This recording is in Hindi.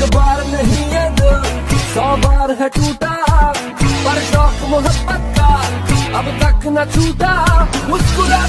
एक बार नहीं है दिल, सौ बार है टूटा, पर शौक मोहब्बत का अब तक न छूटा। मुस्कुरा